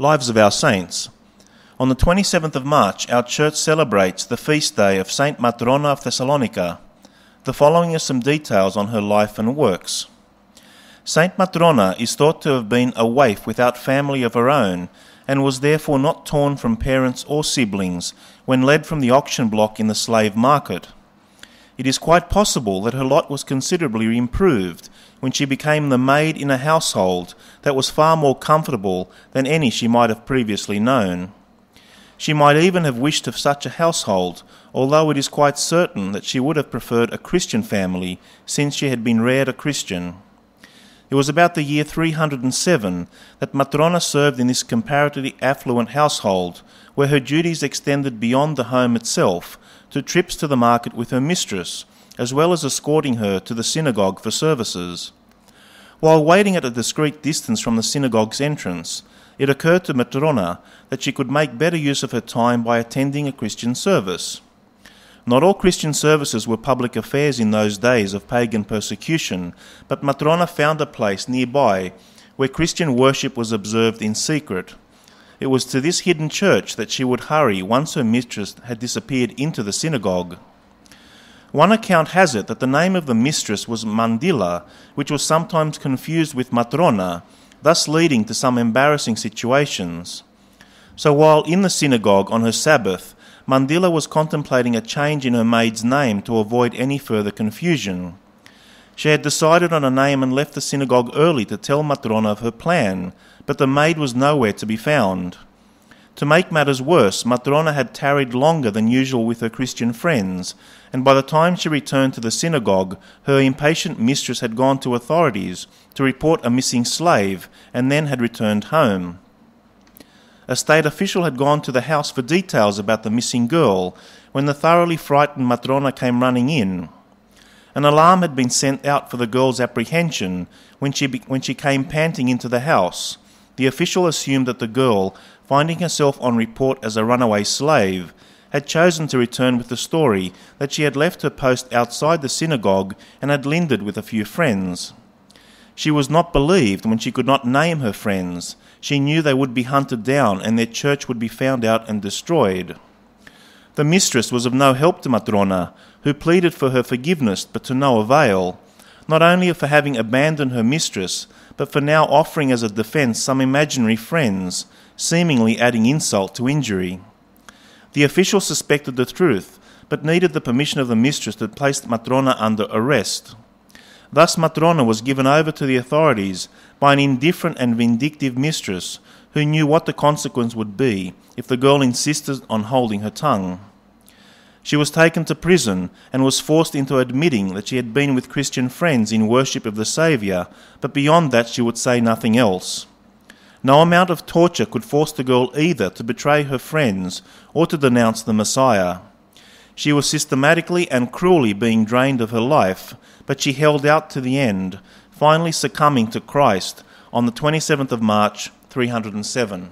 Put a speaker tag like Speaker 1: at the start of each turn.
Speaker 1: Lives of Our Saints. On the 27th of March, our church celebrates the feast day of Saint Matrona of Thessalonica. The following are some details on her life and works. Saint Matrona is thought to have been a waif without family of her own and was therefore not torn from parents or siblings when led from the auction block in the slave market. It is quite possible that her lot was considerably improved when she became the maid in a household that was far more comfortable than any she might have previously known. She might even have wished of such a household, although it is quite certain that she would have preferred a Christian family since she had been reared a Christian. It was about the year 307 that Matrona served in this comparatively affluent household, where her duties extended beyond the home itself to trips to the market with her mistress, as well as escorting her to the synagogue for services. While waiting at a discreet distance from the synagogue's entrance, it occurred to Matrona that she could make better use of her time by attending a Christian service. Not all Christian services were public affairs in those days of pagan persecution, but Matrona found a place nearby where Christian worship was observed in secret. It was to this hidden church that she would hurry once her mistress had disappeared into the synagogue. One account has it that the name of the mistress was Mandila, which was sometimes confused with Matrona, thus leading to some embarrassing situations. So while in the synagogue on her Sabbath, Mandila was contemplating a change in her maid's name to avoid any further confusion. She had decided on a name and left the synagogue early to tell Matrona of her plan, but the maid was nowhere to be found. To make matters worse, Matrona had tarried longer than usual with her Christian friends, and by the time she returned to the synagogue, her impatient mistress had gone to authorities to report a missing slave and then had returned home. A state official had gone to the house for details about the missing girl when the thoroughly frightened Matrona came running in. An alarm had been sent out for the girl's apprehension when she, when she came panting into the house the official assumed that the girl, finding herself on report as a runaway slave, had chosen to return with the story that she had left her post outside the synagogue and had lingered with a few friends. She was not believed when she could not name her friends. She knew they would be hunted down and their church would be found out and destroyed. The mistress was of no help to Matrona, who pleaded for her forgiveness, but to no avail, not only for having abandoned her mistress, but for now offering as a defence some imaginary friends, seemingly adding insult to injury. The official suspected the truth, but needed the permission of the mistress that placed Matrona under arrest. Thus Matrona was given over to the authorities by an indifferent and vindictive mistress who knew what the consequence would be if the girl insisted on holding her tongue. She was taken to prison and was forced into admitting that she had been with Christian friends in worship of the Saviour, but beyond that she would say nothing else. No amount of torture could force the girl either to betray her friends or to denounce the Messiah. She was systematically and cruelly being drained of her life, but she held out to the end, finally succumbing to Christ on the 27th of March 307.